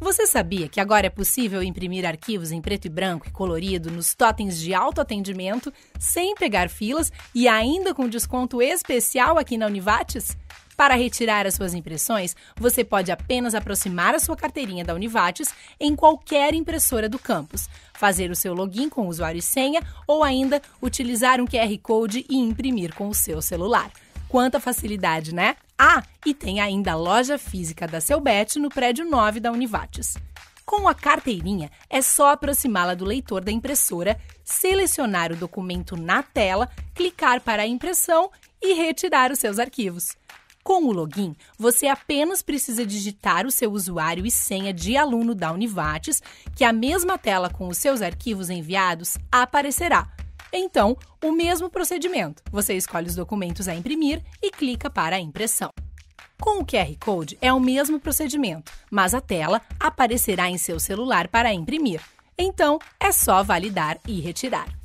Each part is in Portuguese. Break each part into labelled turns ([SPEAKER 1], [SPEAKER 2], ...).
[SPEAKER 1] Você sabia que agora é possível imprimir arquivos em preto e branco e colorido nos totens de autoatendimento, sem pegar filas e ainda com desconto especial aqui na Univates? Para retirar as suas impressões, você pode apenas aproximar a sua carteirinha da Univates em qualquer impressora do campus, fazer o seu login com usuário e senha ou ainda utilizar um QR Code e imprimir com o seu celular. Quanta facilidade, né? Ah, e tem ainda a loja física da Selbet no prédio 9 da Univates. Com a carteirinha, é só aproximá-la do leitor da impressora, selecionar o documento na tela, clicar para a impressão e retirar os seus arquivos. Com o login, você apenas precisa digitar o seu usuário e senha de aluno da Univates, que a mesma tela com os seus arquivos enviados aparecerá. Então, o mesmo procedimento. Você escolhe os documentos a imprimir e clica para a impressão. Com o QR Code é o mesmo procedimento, mas a tela aparecerá em seu celular para imprimir. Então, é só validar e retirar.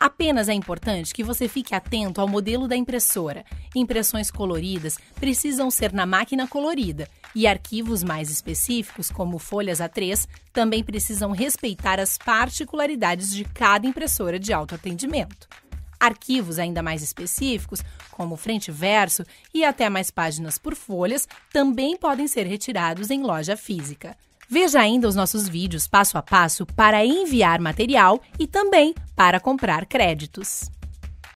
[SPEAKER 1] Apenas é importante que você fique atento ao modelo da impressora. Impressões coloridas precisam ser na máquina colorida e arquivos mais específicos, como folhas A3, também precisam respeitar as particularidades de cada impressora de autoatendimento. Arquivos ainda mais específicos, como frente e verso e até mais páginas por folhas, também podem ser retirados em loja física. Veja ainda os nossos vídeos passo a passo para enviar material e também para comprar créditos.